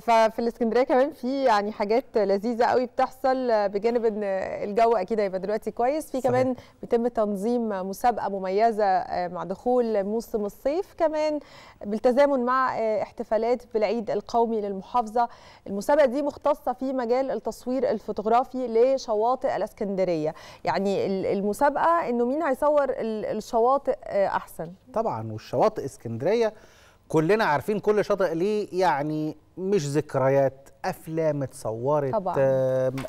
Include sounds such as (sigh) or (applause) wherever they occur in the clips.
ففي الإسكندرية كمان في يعني حاجات لذيذة قوي بتحصل بجانب إن الجو أكيد هيبقى دلوقتي كويس. في. كمان بيتم تنظيم مسابقة مميزة مع دخول موسم الصيف كمان بالتزامن مع احتفالات بالعيد القومي للمحافظة. المسابقة دي مختصة في مجال التصوير الفوتوغرافي لشواطئ الإسكندرية. يعني المسابقة إنه مين هيصور الشواطئ أحسن؟ طبعا والشواطئ إسكندرية كلنا عارفين كل شاطئ ليه يعني مش ذكريات أفلام اتصورت طبعاً.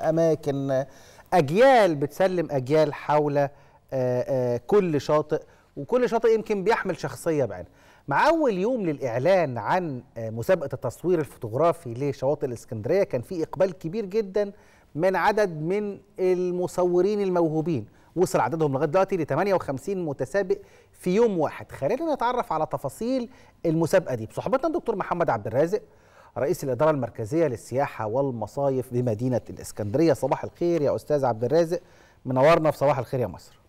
أماكن أجيال بتسلم أجيال حول آه، آه، كل شاطئ وكل شاطئ يمكن بيحمل شخصية بعينها مع أول يوم للإعلان عن آه، مسابقة التصوير الفوتوغرافي لشواطئ الإسكندرية كان في إقبال كبير جدا من عدد من المصورين الموهوبين وصل عددهم لغاية دلوقتي ل 58 متسابق في يوم واحد. خلينا نتعرف على تفاصيل المسابقة دي. بصحبتنا الدكتور محمد عبد الرازق رئيس الإدارة المركزية للسياحة والمصايف بمدينة الإسكندرية. صباح الخير يا أستاذ عبد الرازق. منورنا في صباح الخير يا مصر.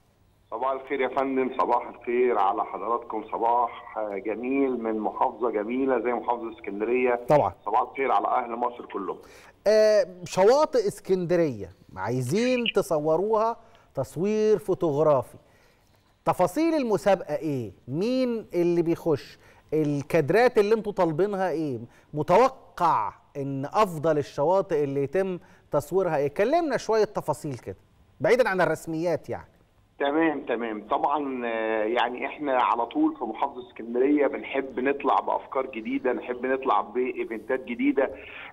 صباح الخير يا فندم. صباح الخير على حضراتكم. صباح جميل من محافظة جميلة زي محافظة اسكندرية. طبعا. صباح الخير على أهل مصر كلهم. آه، شواطئ اسكندرية عايزين تصوروها تصوير فوتوغرافي. تفاصيل المسابقة إيه؟ مين اللي بيخش؟ الكادرات اللي أنتوا طالبينها إيه؟ متوقع إن أفضل الشواطئ اللي يتم تصويرها إيه؟ كلمنا شوية تفاصيل كده بعيدا عن الرسميات يعني. تمام تمام. طبعا آه، يعني إحنا على طول في محافظة اسكندرية بنحب نطلع بأفكار جديدة نحب نطلع بإيفنتات جديدة.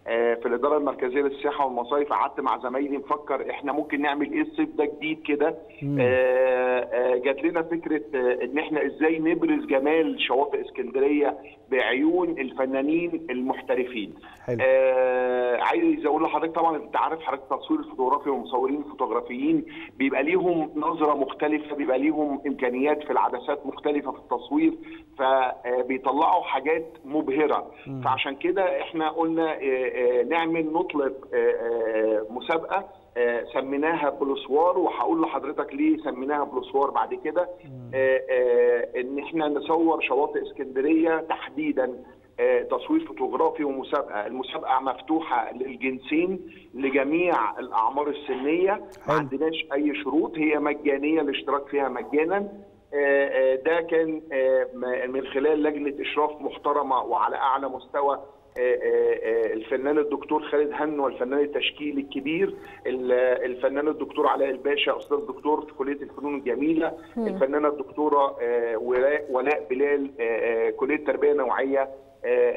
آه، في الإدارة المركزية للسياحة والمصايف قعدت مع زمايلي نفكر إحنا ممكن نعمل إيه الصيف ده جديد كده. آه، جات لنا فكرة آه، إن إحنا إزاي نبرز جمال شواطئ اسكندرية بعيون الفنانين المحترفين. حلو. عايز أقول لحضرتك طبعا أنت عارف حضرتك التصوير الفوتوغرافي والمصورين الفوتوغرافيين بيبقى ليهم نظرة مختلفة بيبقى ليهم إمكانيات في العدسات مختلفة في التصوير فبيطلعوا حاجات مبهرة. فعشان كده إحنا قلنا آه، آه، نعمل نطلق آه، مسابقة سميناها بلوسوار وهقول لحضرتك ليه سميناها بلوسوار بعد كده. إن إحنا نصور شواطئ اسكندرية تحديدا تصوير فوتوغرافي ومسابقة، المسابقة مفتوحة للجنسين لجميع الأعمار السنية. ما. عندناش أي شروط. هي مجانية الاشتراك فيها مجانا. آه، آه، ده كان آه، من خلال لجنة إشراف محترمة وعلى أعلى مستوى آه، آه، آه، الفنان الدكتور خالد هن والفنان التشكيلي الكبير ال- الفنان الدكتور علاء الباشا أستاذ دكتور في كلية الفنون الجميلة الفنانة الدكتورة آه، ولاء بلال آه، آه، كلية تربية نوعية آه،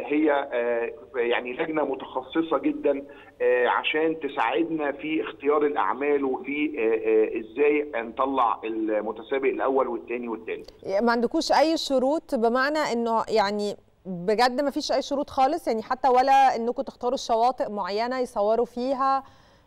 هي آه، يعني لجنة متخصصة جدا آه، عشان تساعدنا في اختيار الأعمال وفي آه، آه، إزاي نطلع المتسابق الأول والثاني والثالث ما عندكوش أي شروط بمعنى إنه يعني بجد ما فيش أي شروط خالص؟ يعني حتى ولا إنكم تختاروا شواطئ معينة يصوروا فيها؟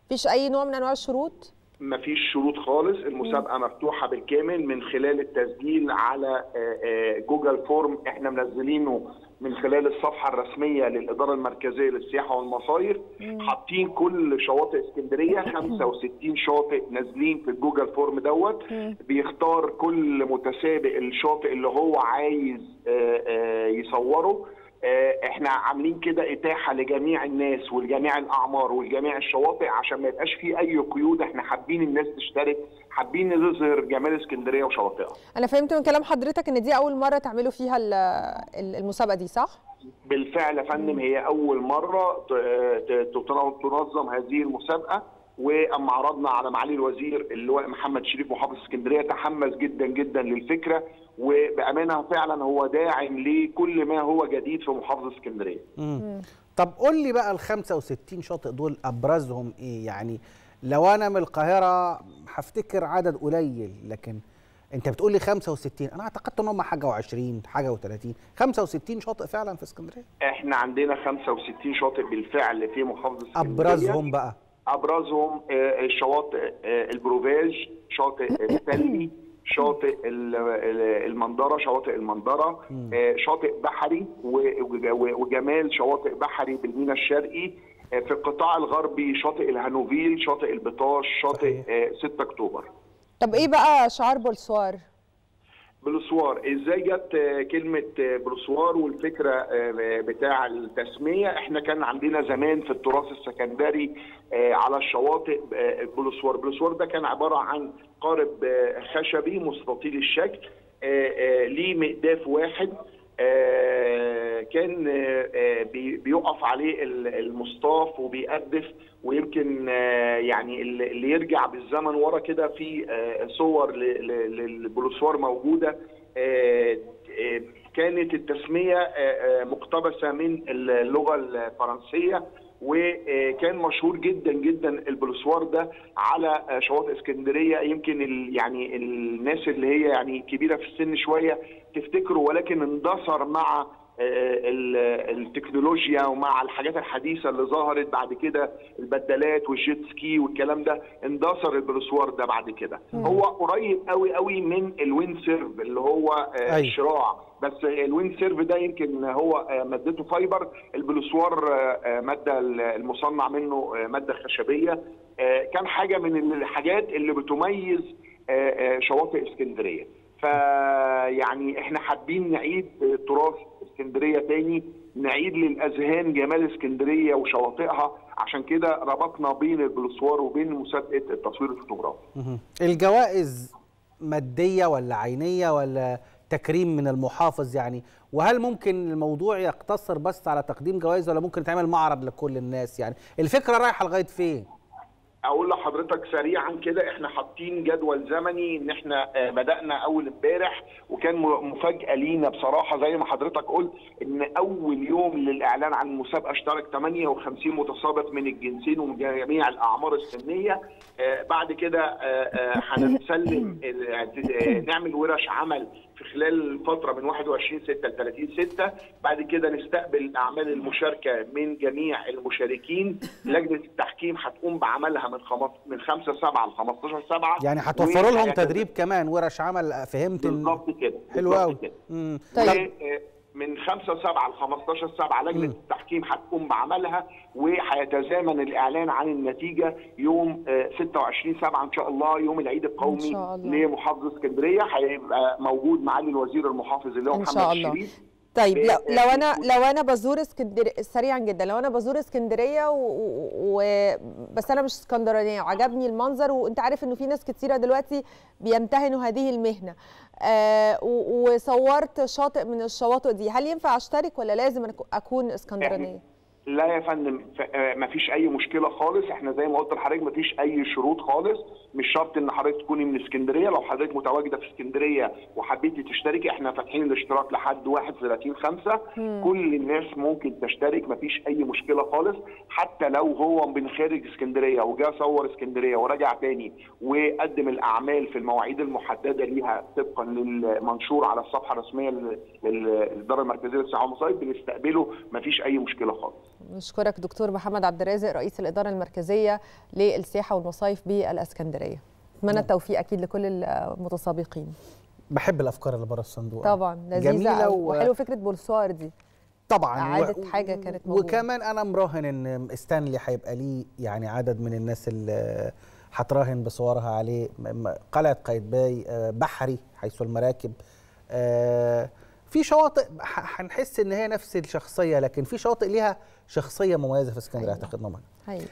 فيش أي نوع من أنواع الشروط؟ مفيش شروط خالص المسابقة مفتوحة بالكامل من خلال التسجيل على آه، آه، Google Form إحنا منزلينه من خلال الصفحة الرسمية للإدارة المركزية للسياحة والمصايف حاطين كل شواطئ اسكندرية (coughs) 65 شاطئ نازلين في ال Google Form دوت. بيختار كل متسابق الشاطئ اللي هو عايز آه، آه، يصوره. آه، إحنا عاملين كده إتاحة لجميع الناس ولجميع الأعمار ولجميع الشواطئ عشان ما يبقاش في أي قيود. إحنا حابين الناس تشترك حابين نظهر جمال اسكندرية وشواطئها. أنا فهمت من كلام حضرتك إن دي أول مرة تعملوا فيها ال- ال- المسابقة دي صح؟ بالفعل يا فندم هي أول مرة ت- ت- تن- تنظم هذه المسابقة. وأما عرضنا على معالي الوزير اللواء محمد شريف محافظ اسكندرية تحمس جدا جدا للفكرة. وبأمانة فعلا هو داعم لكل ما هو جديد في محافظة اسكندرية. طب قول لي بقى ال 65 شاطئ دول أبرزهم إيه؟ يعني لو أنا من القاهرة هفتكر عدد قليل لكن أنت بتقول لي 65 أنا اعتقدت إن هم حاجة و20 حاجة و30 65 شاطئ فعلا في اسكندرية؟ إحنا عندنا 65 شاطئ بالفعل في محافظة اسكندرية. أبرزهم بقى. أبرزهم آه، الشواطئ آه، البروفاج شاطئ (coughs) السلي شاطئ ال- ال- المندره شواطئ المندره آه، شاطئ بحري وجمال شواطئ بحري بالمينا الشرقي. في القطاع الغربي شاطئ الهانوفيل شاطئ البطاش شاطئ صحيح. آه، 6 أكتوبر. طب إيه بقى شعار بولسوار؟ بلوسوار إزاي جت آه، كلمة آه، بلوسوار والفكرة آه، بتاع التسمية؟ إحنا كان عندنا زمان في التراث السكندري آه، على الشواطئ آه، بلوسوار بلوسوار ده كان عبارة عن قارب آه، خشبي مستطيل الشكل آه، آه، ليه مقداف واحد. آه، كان آه، آه، بي- بيقف عليه ال- المصطاف وبيقدف ويمكن آه، يعني اللي يرجع بالزمن ورا كده في آه، صور للبلوسوار موجودة. آه، آه، كانت التسمية آه، آه، مقتبسة من اللغة الفرنسية. وكان مشهور جدا جدا البلسوار ده على شواطئ اسكندرية. يمكن ال يعني الناس اللي هي يعني كبيرة في السن شوية تفتكره ولكن اندثر مع التكنولوجيا ومع الحاجات الحديثة اللي ظهرت بعد كده البدلات وال jet ski والكلام ده اندثر البلسوار ده بعد كده. هو قريب قوي قوي من ال wind surf اللي هو آه، أيوة. الشراع. بس ال wind surf ده يمكن هو آه، مادته fiber. البلوسوار آه، آه، مادة المصنع منه آه، مادة خشبية. آه، كان حاجة من الحاجات اللي بتميز آه، آه، شواطئ اسكندرية. فيعني إحنا حابين نعيد تراث اسكندرية تاني نعيد للأذهان جمال اسكندرية وشواطئها. عشان كده ربطنا بين البلوسوار وبين مسابقة التصوير الفوتوغرافي. الجوائز مادية ولا عينية ولا تكريم من المحافظ يعني؟ وهل ممكن الموضوع يقتصر بس على تقديم جوائز ولا ممكن يتعمل معرض لكل الناس يعني؟ الفكرة رايحة لغاية فين؟ أقول لحضرتك سريعا كده إحنا حاطين جدول زمني إن إحنا آه، بدأنا أول امبارح وكان مفاجأة لينا بصراحة زي ما حضرتك قلت إن أول يوم للإعلان عن المسابقه اشترك 58 متسابق من الجنسين ومن جميع الأعمار السنية. آه، بعد كده آه، هنسلم (coughs) نعمل ورش عمل في خلال فترة من 21 6 ل 30 6 بعد كده نستقبل أعمال المشاركة من جميع المشاركين. لجنة التحكيم هتقوم بعملها من خمس من 5 7 ل 15 7 يعني هتوفروا لهم تدريب كمان ورش عمل فهمت بالظبط كده حلو قوي. طيب. من 5 7 ل 15 7 لجنة مم. التحكيم هتقوم بعملها وهيتزامن الإعلان عن النتيجة يوم آه، 26 7 إن شاء الله يوم العيد القومي إن شاء الله. لمحافظة اسكندرية هيبقى موجود معالي الوزير المحافظ اللي هو محمد شاء الله. الشريف طيب لو, لو أنا لو أنا بزور اسكندريه سريعا جدا لو أنا بزور اسكندرية و... و... بس أنا مش اسكندرانية وعجبني المنظر وأنت عارف إنه في ناس كتيرة دلوقتي بيمتهنوا هذه المهنة آه و... وصورت شاطئ من الشواطئ دي هل ينفع أشترك ولا لازم أكون اسكندرانية؟ لا يا فندم ما فيش أي مشكلة خالص. إحنا زي ما قلت لحضرتك ما فيش أي شروط خالص. مش شرط إن حضرتك تكوني من اسكندرية. لو حضرتك متواجدة في اسكندرية وحبيتي تشتركي إحنا فاتحين الاشتراك لحد 31 5 كل الناس ممكن تشترك ما فيش أي مشكلة خالص. حتى لو هو من خارج اسكندرية وجا صور اسكندرية ورجع تاني وقدم الأعمال في المواعيد المحددة ليها طبقا للمنشور على الصفحة الرسمية لل- للإدارة المركزية للسياحه والمصايف بنستقبله. ما فيش أي مشكلة خالص. نشكرك دكتور محمد عبد الرازق رئيس الإدارة المركزية للسياحة والمصايف بالإسكندرية. أتمنى التوفيق أكيد لكل المتسابقين. بحب الأفكار اللي بره الصندوق. طبعا لذيذة و... وحلو فكرة بولسوار دي. طبعا إعادة حاجة كانت موجودة. وكمان أنا مراهن إن ستانلي هيبقى ليه يعني عدد من الناس اللي هتراهن بصورها عليه. قلعة قايتباي آه، بحري حيث المراكب آه، في شواطئ هنحس إن هي نفس الشخصية لكن في شواطئ ليها شخصية مميزة في اسكندرية أيوة. أعتقد نمط هاي